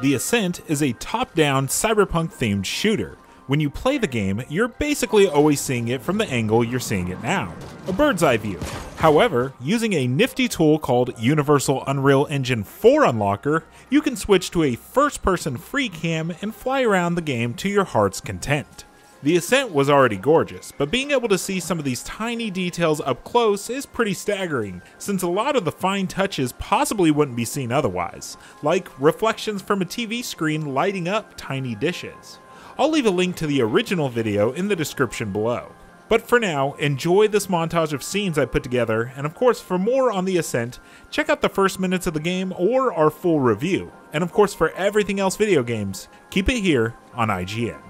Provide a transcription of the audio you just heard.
The Ascent is a top down cyberpunk themed shooter. When you play the game, you're basically always seeing it from the angle you're seeing it now, a bird's eye view. However, using a nifty tool called Universal Unreal Engine 4 Unlocker, you can switch to a first person free cam and fly around the game to your heart's content. The ascent was already gorgeous, but being able to see some of these tiny details up close is pretty staggering, since a lot of the fine touches possibly wouldn't be seen otherwise, like reflections from a TV screen lighting up tiny dishes. I'll leave a link to the original video in the description below. But for now, enjoy this montage of scenes I put together, and of course, for more on The Ascent, check out the first minutes of the game or our full review. And of course, for everything else video games, keep it here on IGN.